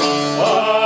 oh